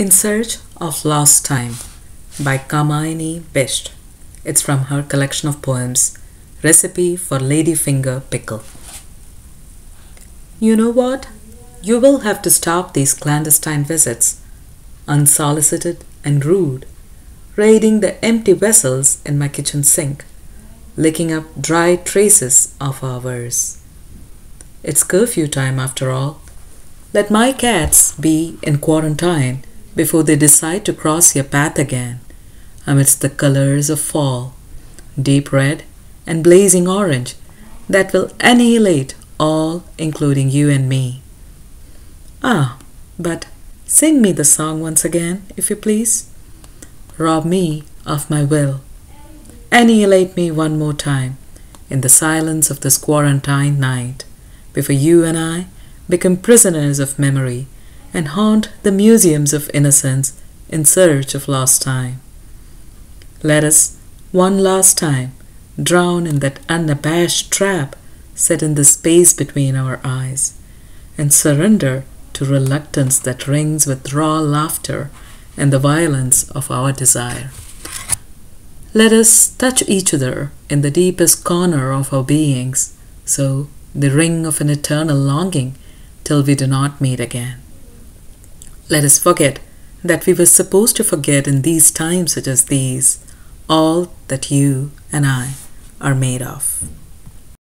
In Search of Lost Time by Kamayani Bisht. It's from her collection of poems, Recipe for Ladyfinger Pickle. You know what? You will have to stop these clandestine visits, unsolicited and rude, raiding the empty vessels in my kitchen sink, licking up dry traces of ours. It's curfew time after all. Let my cats be in quarantine before they decide to cross your path again amidst the colors of fall, deep red and blazing orange that will annihilate all, including you and me. Ah, but sing me the song once again, if you please. Rob me of my will. Annihilate me one more time in the silence of this quarantine night before you and I become prisoners of memory and haunt the museums of innocence in search of lost time. Let us, one last time, drown in that unabashed trap set in the space between our eyes, and surrender to reluctance that rings with raw laughter and the violence of our desire. Let us touch each other in the deepest corner of our beings, so the ring of an eternal longing till we do not meet again. Let us forget that we were supposed to forget in these times such as these all that you and I are made of.